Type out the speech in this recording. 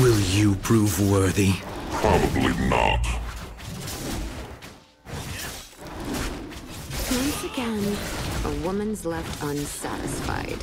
Will you prove worthy? Probably not. Once again, a woman's left unsatisfied.